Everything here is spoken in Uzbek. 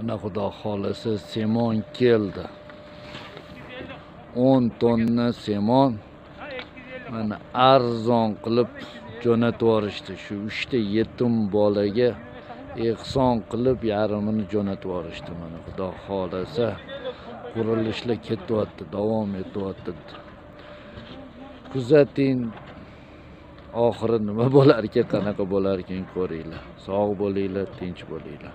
ana xudo xohlasa semon keldi. O'n tonna semon. Mana arzon qilib jo'natib yuborishdi. Shu uchta yetim bolaga ehson qilib yarmini jo'natib yuborishdi. Mana xudo xohlasa qurilishlar ketyapti davom etyapti. Kuzating oxiri nima bo'larkan qanaqa bo'larkan ko'ringlar. Sog' bo'linglar tinch bo'linglar.